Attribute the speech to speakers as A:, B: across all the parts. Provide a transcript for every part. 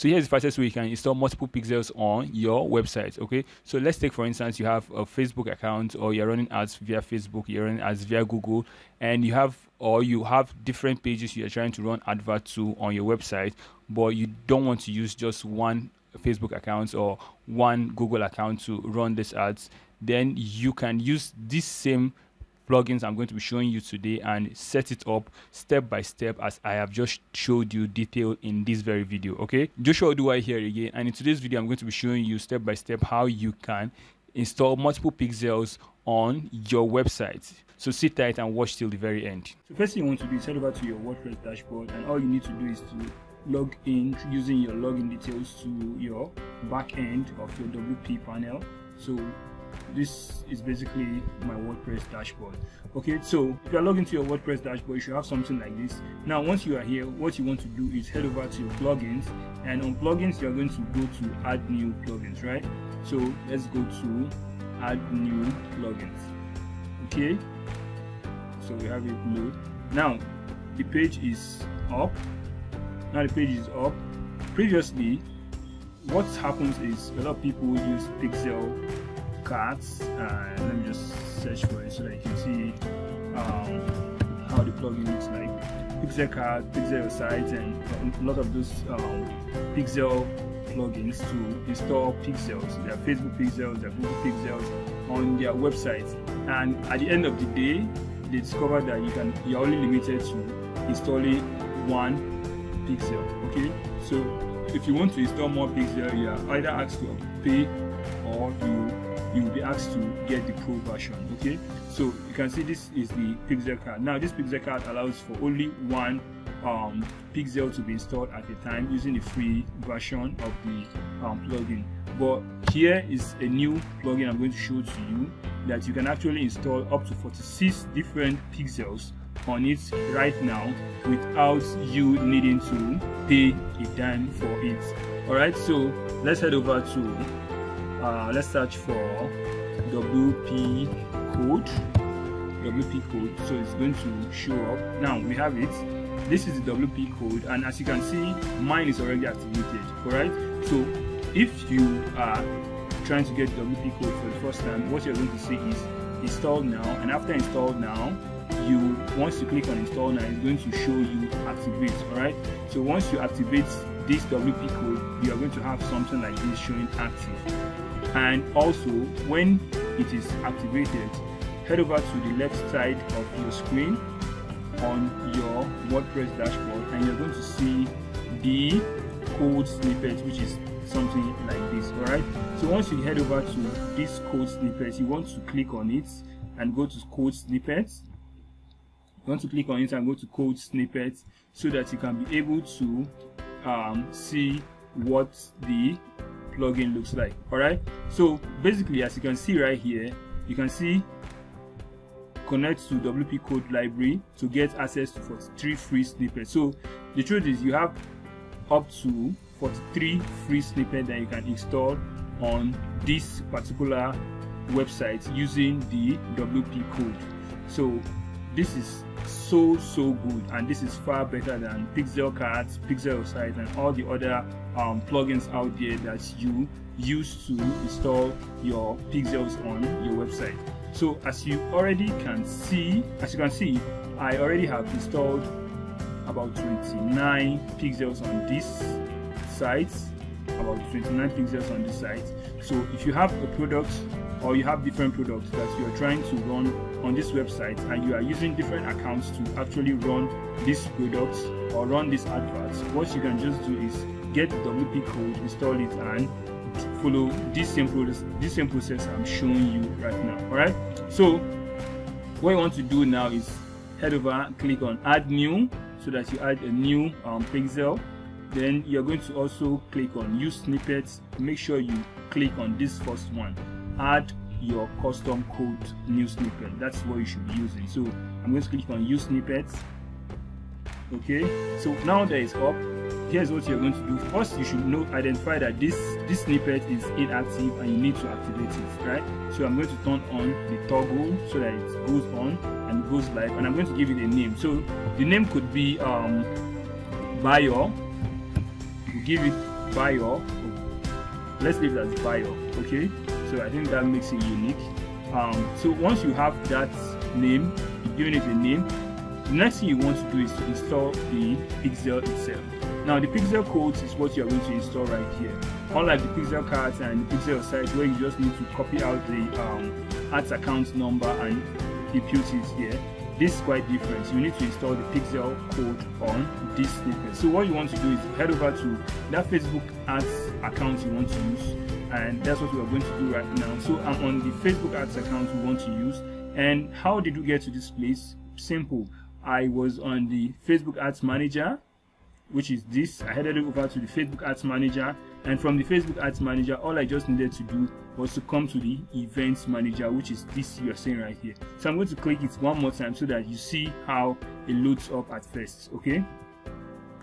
A: so here's the fastest way you can install multiple pixels on your website okay? So let's take for instance you have a facebook account or you're running ads via facebook you're running ads via google and you have or you have different pages you're trying to run advert to on your website but you don't want to use just one facebook account or one google account to run these ads then you can use this same plugins I'm going to be showing you today and set it up step by step as I have just showed you detail in this very video okay? Joshua Oduwaiye here again and in today's video I'm going to be showing you step by step how you can install multiple pixels on your website. So sit tight and watch till the very end.
B: So first thing you want to do is head over to your WordPress dashboard and all you need to do is to log in using your login details to your back end of your WP panel. So this is basically my WordPress dashboard. Okay, so if you're logged into your WordPress dashboard, you should have something like this. Now, once you are here, what you want to do is head over to your plugins, and on plugins, you're going to go to add new plugins, right? So let's go to add new plugins. Okay, so we have it load. Now, the page is up. Now the page is up. Previously, what happens is a lot of people use Pixel cards uh, let me just search for it so that you can see um, how the plugin looks like. Pixel Cat pixel site and a lot of those um, pixel plugins to install pixels. Their facebook pixels their google pixels on their website. And at the end of the day they discover that you can you're only limited to installing one pixel okay? So if you want to install more pixel you are either asked to pay or you you will be asked to get the pro version okay? So you can see this is the Pixel Cat. Now this Pixel Cat allows for only one um, pixel to be installed at a time using the free version of the um, plugin. But here is a new plugin I'm going to show to you that you can actually install up to 46 different pixels on it right now without you needing to pay a dime for it. Alright so let's head over to uh, let's search for WP code. WP code so it's going to show up. Now we have it. This is the WP code and as you can see mine is already activated alright? So if you are trying to get WP code for the first time what you're going to see is install now and after install now you once you click on install now it's going to show you activate alright? So once you activate this WP code you are going to have something like this showing active. And also when it is activated head over to the left side of your screen on your WordPress dashboard and you're going to see the code snippet which is something like this alright so once you head over to this code snippet you want to click on it and go to code snippets. You want to click on it and go to code snippets so that you can be able to um, see what the plugin looks like all right so basically as you can see right here you can see connect to WP code library to get access to 43 free snippets. So the truth is you have up to 43 free snippets that you can install on this particular website using the WP code. So this is so so good. And this is far better than pixel cards pixel site and all the other um, plugins out there that you use to install your pixels on your website. So as you already can see as you can see i already have installed about 29 pixels on this site about 29 pixels on this site. So if you have a product or you have different products that you are trying to run on this website and you are using different accounts to actually run these products or run these adverts what you can just do is get the WP code install it and follow this same process this same process I'm showing you right now alright so what you want to do now is head over click on add new so that you add a new um, pixel. Then you're going to also click on use snippets. Make sure you click on this first one add your custom code new snippet. That's what you should be using. So i'm going to click on use snippets. Okay so now that it's up here's what you're going to do. First you should know identify that this this snippet is inactive and you need to activate it right? So i'm going to turn on the toggle so that it goes on and goes live. And i'm going to give it a name. So the name could be um buyer give it bio let's leave it as bio okay so i think that makes it unique. Um, so once you have that name you've given it a name the next thing you want to do is to install the pixel itself. Now the pixel codes is what you're going to install right here. Unlike the pixel cards and the pixel sites where you just need to copy out the um, ads account number and impute it here this is quite different. You need to install the pixel code on this snippet. So what you want to do is head over to that facebook ads account you want to use and that's what we are going to do right now. So i'm on the facebook ads account we want to use. And how did we get to this place? Simple. I was on the facebook ads manager which is this. I headed over to the facebook ads manager and from the facebook ads manager all i just needed to do was to come to the events manager which is this you're saying right here. So i'm going to click it one more time so that you see how it loads up at first okay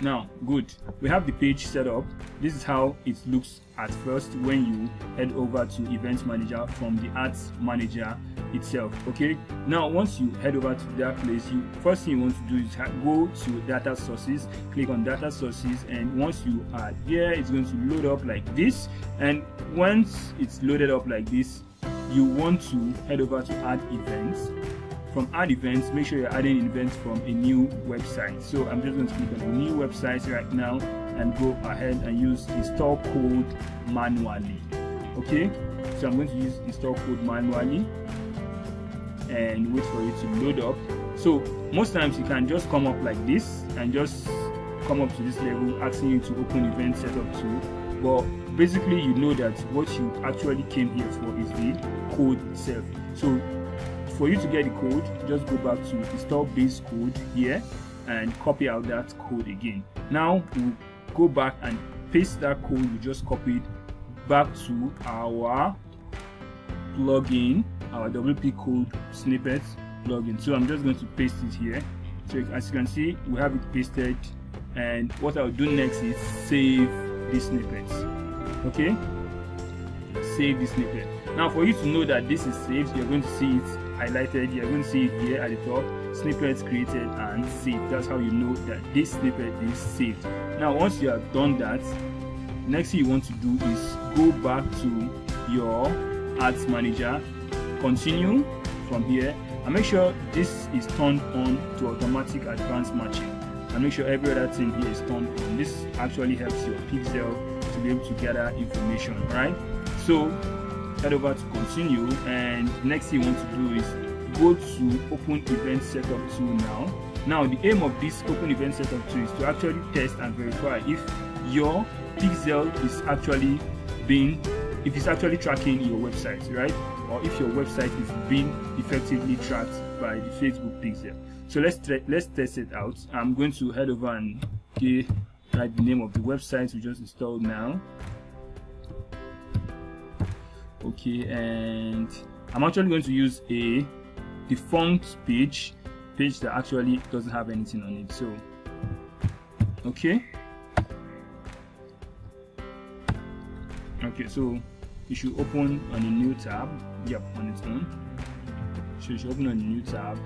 B: now good. We have the page set up. This is how it looks at first when you head over to event manager from the ads manager itself okay? Now once you head over to that place you first thing you want to do is go to data sources click on data sources and once you are there it's going to load up like this. And once it's loaded up like this you want to head over to add events from add events make sure you're adding events from a new website. So i'm just going to click on a new website right now and go ahead and use install code manually. Okay? So i'm going to use install code manually and wait for it to load up. So most times you can just come up like this and just come up to this level asking you to open event setup to but basically you know that what you actually came here for is the code itself. So for you to get the code just go back to install base code here and copy out that code again. Now we'll go back and paste that code we just copied back to our plugin our WP code snippet plugin. So I'm just going to paste it here. So as you can see we have it pasted. And what I'll do next is save this snippet okay? Save this snippet. Now for you to know that this is saved you're going to see it highlighted you're going to see it here at the top. Snippets created and saved. That's how you know that this snippet is saved. Now once you have done that next thing you want to do is go back to your ads manager continue from here and make sure this is turned on to automatic advanced matching. And make sure every other thing here is turned on. This actually helps your pixel to be able to gather information right? So head over to continue and next thing you want to do is go to open event setup tool now. Now the aim of this open event setup tool is to actually test and verify if your pixel is actually being if it's actually tracking your website right? Or if your website is being effectively tracked by the facebook pixel. So let's let's test it out. I'm going to head over and okay, write the name of the website we just installed now okay and i'm actually going to use a defunct page page that actually doesn't have anything on it so okay. Okay so you should open on a new tab yep on its own. So you should open on a new tab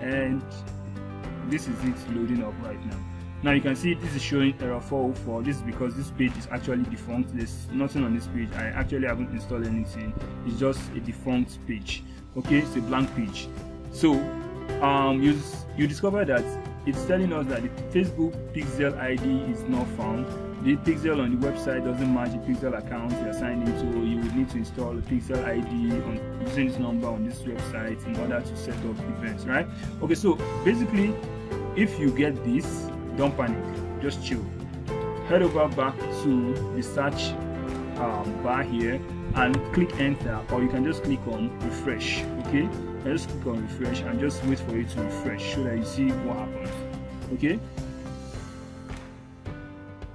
B: and this is it loading up right now now you can see this is showing error 404 this is because this page is actually defunct. There's nothing on this page. I actually haven't installed anything. It's just a defunct page. Okay it's a blank page. So um you you discover that it's telling us that the facebook pixel id is not found. The pixel on the website doesn't match the pixel account you're signed into. You would need to install a pixel id on using this number on this website in order to set up events right? Okay so basically if you get this don't panic. Just chill. Head over back to the search um, bar here and click enter or you can just click on refresh okay? And just click on refresh and just wait for it to refresh so that you see what happens okay?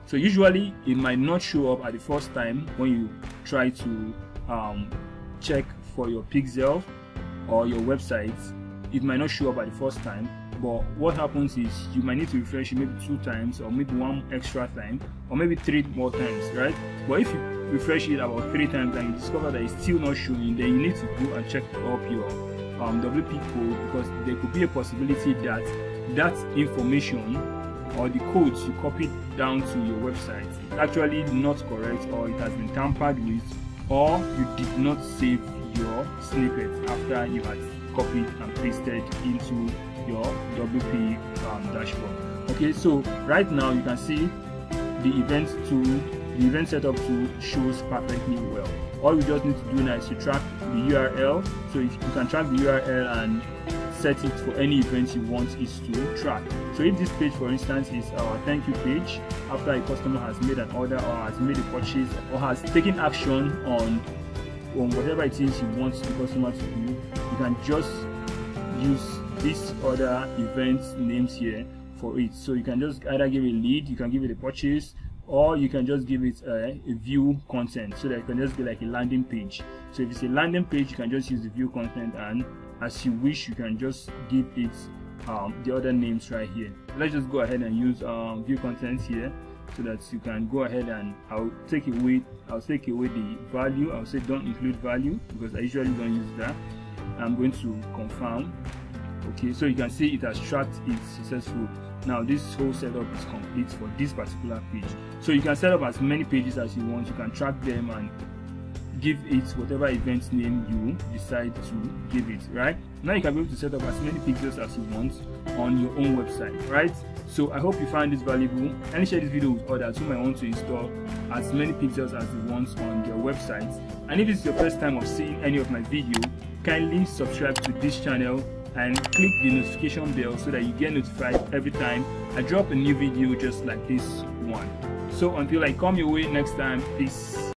B: So usually it might not show up at the first time when you try to um, check for your pixel or your website. It might not show up at the first time but what happens is you might need to refresh it maybe two times or maybe one extra time or maybe three more times right? But if you refresh it about three times and you discover that it's still not showing then you need to go and check up your um, WP code because there could be a possibility that that information or the codes you copied down to your website is actually not correct or it has been tampered with or you did not save your snippet after you had copied and pasted into your WP um, dashboard. Okay, so right now you can see the event tool, the event setup tool shows perfectly well. All you just need to do now is to track the URL. So if you can track the URL and set it for any event you want it to track. So if this page for instance is our thank you page after a customer has made an order or has made a purchase or has taken action on on whatever it is you want the customer to do, you can just use this other event names here for it. So you can just either give a lead, you can give it a purchase, or you can just give it a, a, view content so that it can just be like a landing page. So if it's a landing page, you can just use the view content and as you wish, you can just give it um, the other names right here. Let's just go ahead and use um, view content here so that you can go ahead and I'll take away I'll take away the value I'll say don't include value because I usually don't use that I'm going to confirm okay so you can see it has tracked it successful. Now this whole setup is complete for this particular page. So you can set up as many pages as you want. You can track them and give it whatever event name you decide to give it right? Now you can be able to set up as many pixels as you want on your own website right? So i hope you find this valuable. And share this video with others who might want to install as many pixels as they want on their websites. And if it's your first time of seeing any of my video kindly subscribe to this channel and click the notification bell so that you get notified every time I drop a new video just like this one. So until I come your way next time, peace.